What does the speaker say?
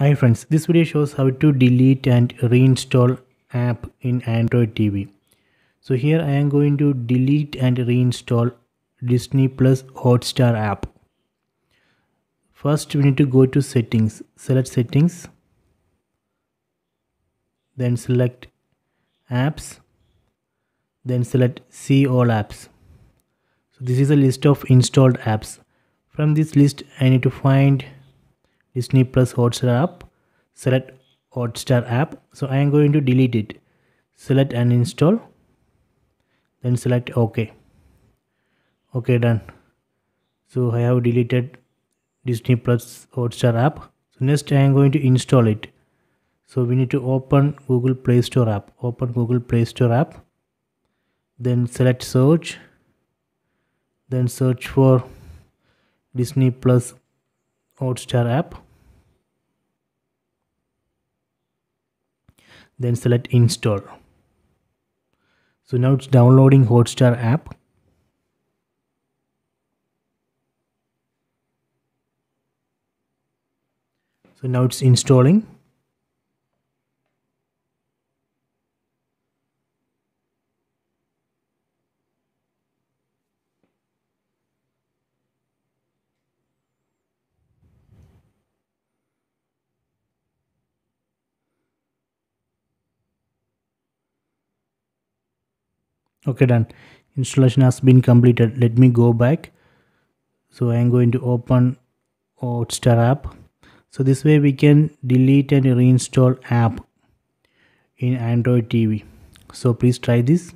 Hi friends, this video shows how to delete and reinstall app in Android TV. So here I am going to delete and reinstall Disney Plus Hotstar app. First we need to go to settings, select settings, then select apps, then select see all apps. So this is a list of installed apps. From this list I need to find Disney Plus Hotstar app. Select Hotstar app. So I am going to delete it. Select uninstall. Then select OK. OK done. So I have deleted Disney Plus Hotstar app. So next I am going to install it. So we need to open Google Play Store app. Open Google Play Store app. Then select search. Then search for Disney Plus Hotstar app. Then select install. So now it's downloading Hotstar app. So now it's installing okay done. Installation has been completed. Let me go back. So i am going to open hotstar app. So this way we can delete and reinstall app in android tv so please try this